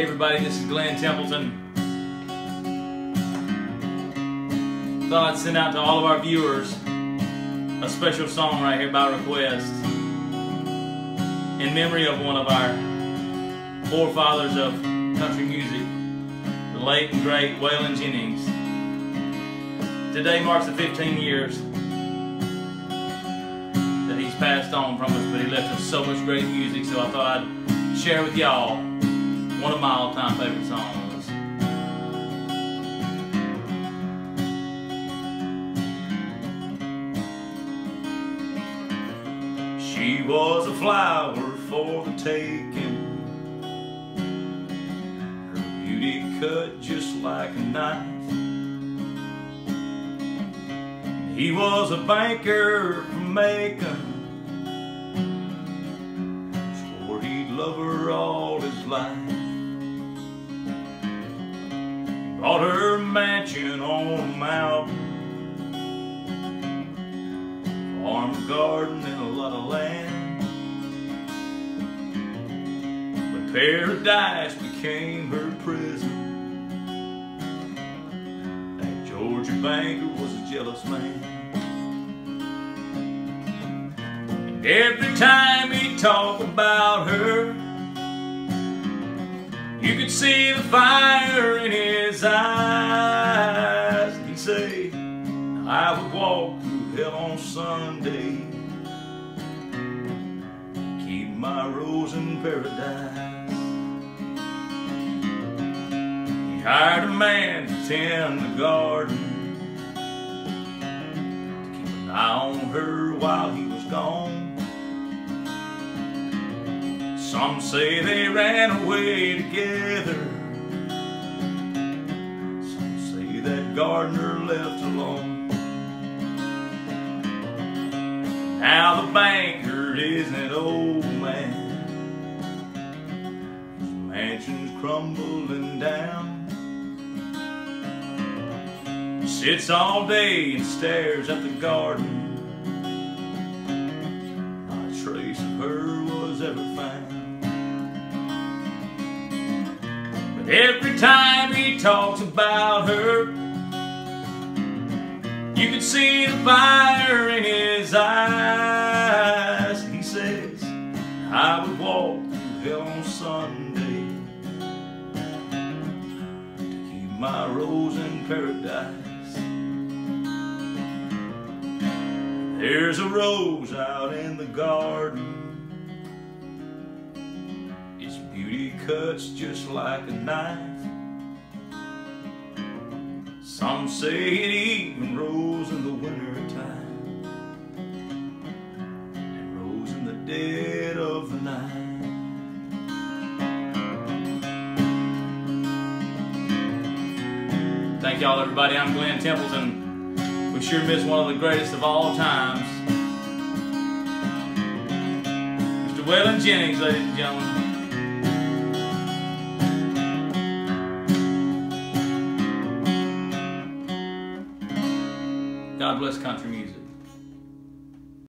Hey everybody, this is Glen Templeton. Thought I'd send out to all of our viewers a special song right here by request in memory of one of our forefathers of country music, the late and great Waylon Jennings. Today marks the 15 years that he's passed on from us, but he left us so much great music, so I thought I'd share with y'all one of my all-time favorite songs. She was a flower for the taking. Her beauty cut just like a knife. He was a banker from Macon. Swore he'd love her all his life Bought her mansion on oh, a mountain Farm, garden, and a lot of land. But paradise became her prison That Georgia banker was a jealous man. And every time he talked about her You could see the fire in his eyes. He'd say, I would walk through hell on Sunday. Keep my rose in paradise. He hired a man to tend the garden To keep an eye on her while he was gone Some say they ran away together. Some say that gardener left alone. Now the banker is an old man. His mansion's crumbling down. He Sits all day and stares at the garden every time he talks about her you can see the fire in his eyes. He says, I would walk hell on Sunday to keep my rose in paradise. There's a rose out in the garden. Cuts just like a knife. Some say it even rose in the winter time and rose in the dead of the night. Thank y'all, everybody. I'm Glen Templeton. We sure miss one of the greatest of all times. Mr. Waylon Jennings, ladies and gentlemen. God bless country music.